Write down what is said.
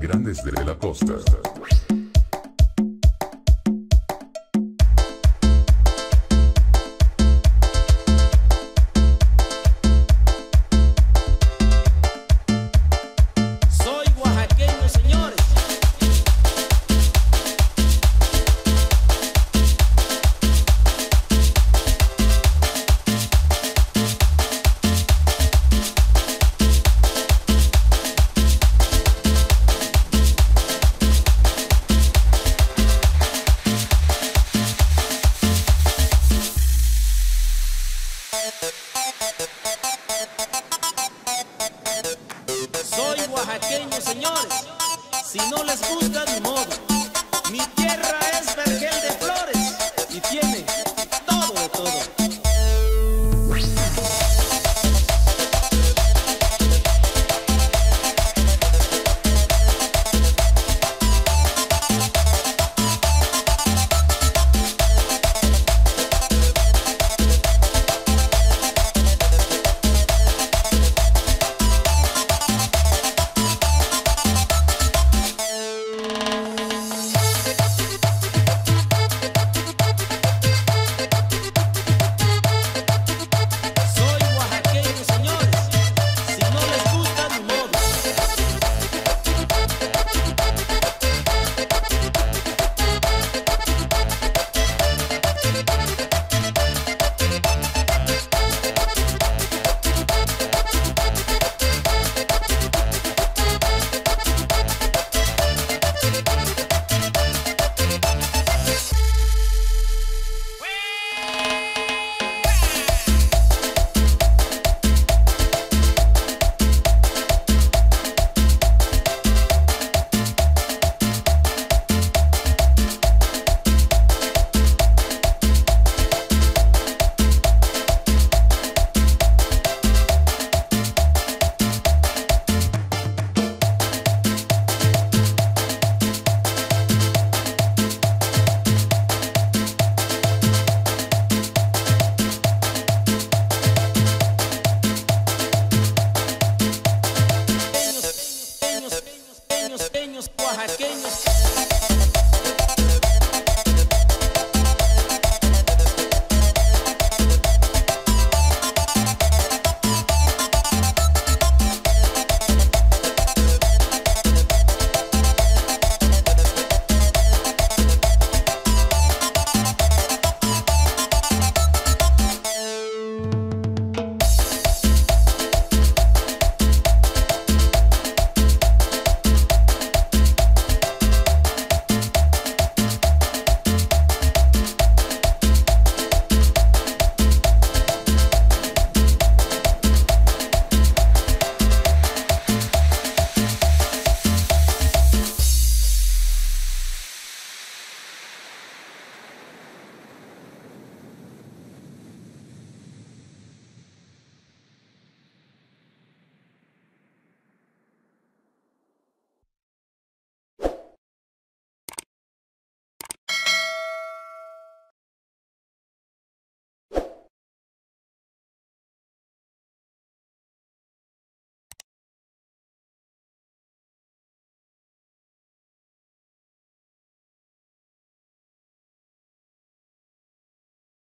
Grandes de la costa. Soy oaxaqueño, señores. Si no les gusta, ni modo.